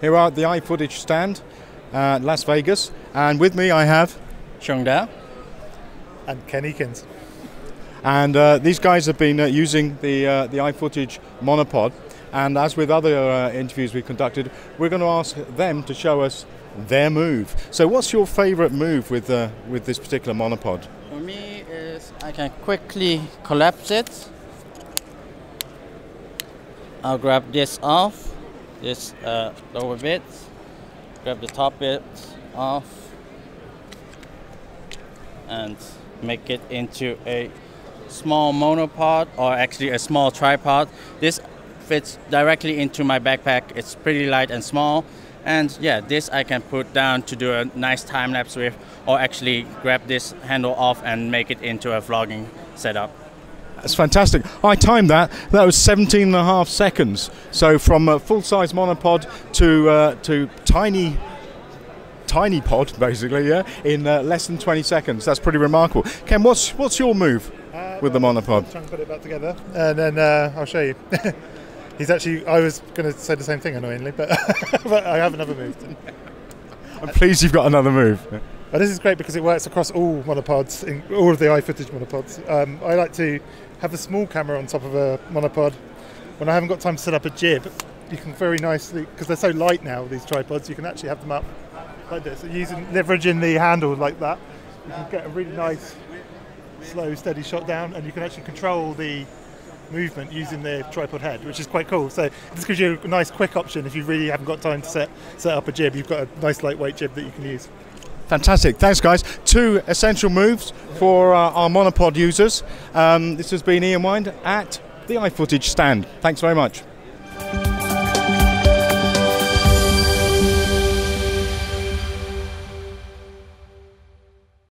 Here are at the iFootage stand, uh, Las Vegas, and with me I have, Chung Dha. and Ken Eakins. and uh, these guys have been uh, using the uh, the iFootage monopod, and as with other uh, interviews we've conducted, we're going to ask them to show us their move. So, what's your favourite move with uh, with this particular monopod? For me is I can quickly collapse it. I'll grab this off, this uh, lower bit, grab the top bit off, and make it into a small monopod or actually a small tripod. This fits directly into my backpack. It's pretty light and small. And yeah, this I can put down to do a nice time lapse with, or actually grab this handle off and make it into a vlogging setup. That's fantastic. I timed that. That was 17 and a half seconds. So from a full-size monopod to uh, to tiny tiny pod, basically, yeah, in uh, less than 20 seconds. That's pretty remarkable. Ken, what's what's your move with the monopod? Trying to put it back together, and then uh, I'll show you. He's actually. I was going to say the same thing, annoyingly, but, but I have another move. I'm pleased you've got another move. But this is great because it works across all monopods, in all of the iFootage monopods. Um, I like to have a small camera on top of a monopod. When I haven't got time to set up a jib, you can very nicely, because they're so light now, these tripods, you can actually have them up like this. So using leveraging the handle like that, you can get a really nice, slow, steady shot down, and you can actually control the movement using the tripod head, which is quite cool. So this gives you a nice quick option if you really haven't got time to set set up a jib. You've got a nice lightweight jib that you can use. Fantastic. Thanks, guys. Two essential moves for uh, our monopod users. Um, this has been Ian Wind at the iFootage stand. Thanks very much.